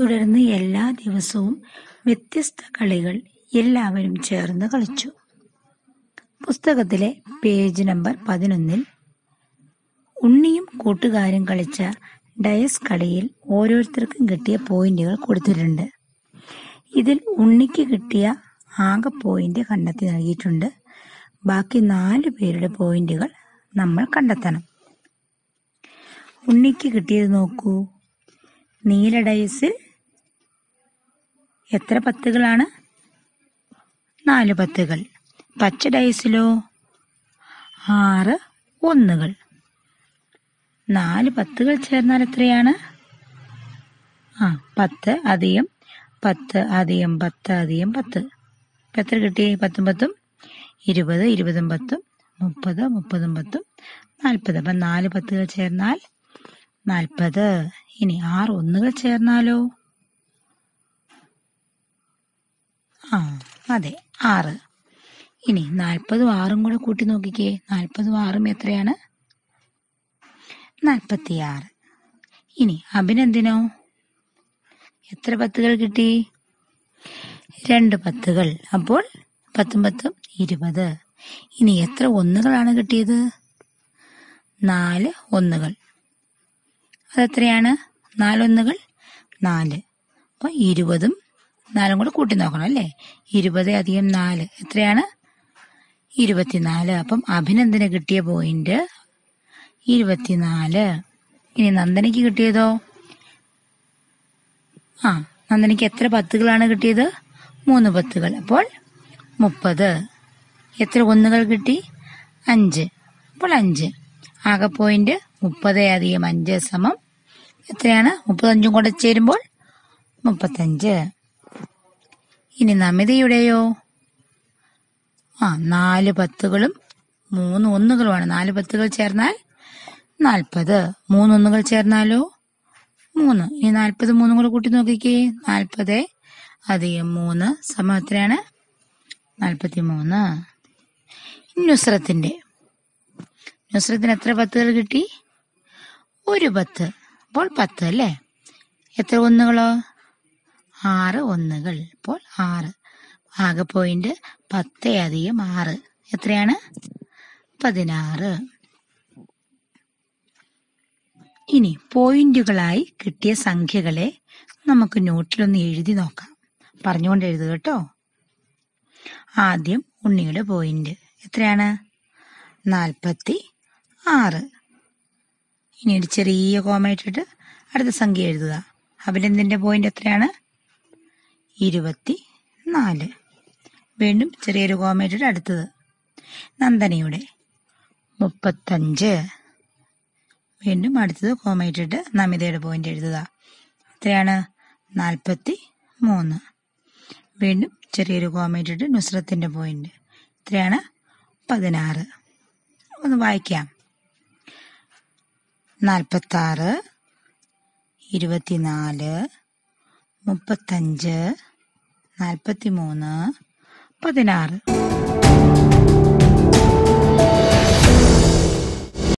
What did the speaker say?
തുടർന്ന് എല്ലാ ദിവസവും വ്യത്യസ്ത കളികൾ എല്ലാവരും ചേർന്ന് കളിച്ചു. പുസ്തകത്തിലെ പേജ് നമ്പർ പതിനൊന്നിൽ ഉണ്ണിയും കൂട്ടുകാരും കളിച്ച ഡയസ് കളിയിൽ ഓരോരുത്തർക്കും കിട്ടിയ പോയിന്റുകൾ കൊടുത്തിട്ടുണ്ട്. ഇതിൽ ഉണ്ണിക്ക് കിട്ടിയ ആകെ പോയിന്റ് കണ്ടെത്തി നൽകിയിട്ടുണ്ട്. ബാക്കി നാല് പേരുടെ പോയിന്റുകൾ നമ്മൾ കണ്ടെത്തണം. ഉണ്ണിക്ക് കിട്ടിയത് നോക്കൂ. നീല ഡയസിൽ എത്ര പത്തുകളാണ്? നാല് പത്തുകൾ. പച്ച ഡൈസിലോ ആറ് ഒന്നുകൾ. നാല് പത്തുകൾ ചേർന്നാൽ എത്രയാണ്? ആ പത്ത് അധികം പത്ത് അധികം പത്ത് അധികം പത്ത്. ഇപ്പം എത്ര കിട്ടി? പത്തും പത്തും. ഇരുപത് ഇരുപതും പത്തും. മുപ്പത് മുപ്പതും പത്തും. നാൽപ്പത്. അപ്പം നാല് പത്തുകൾ ചേർന്നാൽ നാൽപ്പത്. ഇനി ആറ് ഒന്നുകൾ ചേർന്നാലോ ആ അതെ ആറ്. ഇനി നാൽപ്പതും ആറും കൂടെ കൂട്ടി നോക്കിക്കേ. നാൽപ്പതും ആറും എത്രയാണ്? നാൽപ്പത്തിയാറ്. ഇനി അഭിനന്ദിനോ? എത്ര പത്തുകൾ കിട്ടി? രണ്ട് പത്തുകൾ. അപ്പോൾ പത്തും പത്തും ഇരുപത്. ഇനി എത്ര ഒന്നുകളാണ് കിട്ടിയത്? നാല് ഒന്നുകൾ. അതെത്രയാണ്? നാലൊന്നുകൾ? നാല്. അപ്പോൾ ഇരുപതും നാലും കൂടെ കൂട്ടി നോക്കണം അല്ലേ? ഇരുപത് അധികം നാല്. എത്രയാണ്? ഇരുപത്തിനാല്. അപ്പം അഭിനന്ദന് കിട്ടിയ പോയിന്റ് ഇരുപത്തിനാല്. ഇനി നന്ദനയ്ക്ക് കിട്ടിയതോ? ആ നന്ദനയ്ക്ക് എത്ര പത്തുകളാണ് കിട്ടിയത്? മൂന്ന് പത്തുകൾ. അപ്പോൾ മുപ്പത്. എത്ര ഒന്നുകൾ കിട്ടി? അഞ്ച്. അപ്പോൾ അഞ്ച്. ആകെ പോയിന്റ് മുപ്പത് അധികം അഞ്ച് സമം എത്രയാണ്? മുപ്പത്തഞ്ചും കൂടെ ചേരുമ്പോൾ മുപ്പത്തഞ്ച്. ഇനി നമിതയുടെയോ? ആ നാല് പത്തുകളും മൂന്ന് ഒന്നുകളുമാണ്. നാല് പത്തുകൾ ചേർന്നാൽ നാൽപ്പത്. മൂന്നൊന്നുകൾ ചേർന്നാലോ? മൂന്ന്. ഇനി നാൽപ്പത് മൂന്നും കൂടെ കൂട്ടി നോക്കിക്കേ. നാൽപ്പത് അധികം മൂന്ന് സമം എത്രയാണ്? നാൽപ്പത്തി മൂന്ന് നുസ്രത്തിന്റെ നുസ്രത്തിന് എത്ര പത്തുകൾ കിട്ടി? ഒരു പത്ത്. അപ്പോൾ പത്ത് അല്ലേ? എത്ര ഒന്നുകളോ? ആറ് ഒന്നുകൾ. അപ്പോൾ ആറ്. ആകെ പോയിന്റ് പത്ത് അധികം ആറ്. എത്രയാണ്? പതിനാറ്. ഇനി പോയിന്റുകളായി കിട്ടിയ സംഖ്യകളെ നമുക്ക് നോട്ടിലൊന്ന് എഴുതി നോക്കാം. പറഞ്ഞുകൊണ്ട് എഴുതുക കേട്ടോ. ആദ്യം ഉണ്ണിയുടെ പോയിന്റ് എത്രയാണ്? നാൽപ്പത്തി ആറ് ഇനി ഒരു ചെറിയ കോമ ഇട്ടിട്ട് അടുത്ത സംഖ്യ എഴുതുക. അഭിനന്ദന്റെ പോയിന്റ് എത്രയാണ്? ഇരുപത്തി നാല് വീണ്ടും ചെറിയൊരു കോമ അടുത്തത്. നന്ദനയുടെ മുപ്പത്തഞ്ച്. വീണ്ടും അടുത്തത് കോമേറ്റിട്ട് നമിതയുടെ പോയിന്റ് എഴുതുക. എത്രയാണ്? നാൽപ്പത്തി മൂന്ന് വീണ്ടും ചെറിയൊരു കോമേറ്റിട്ട് നുസ്രത്തിന്റെ പോയിന്റ് എത്രയാണ്? പതിനാറ്. ഒന്ന് വായിക്കാം. നാൽപ്പത്താറ് ഇരുപത്തിനാല് മുപ്പത്തഞ്ച് നാൽപ്പത്തിമൂന്ന് പതിനാറ്.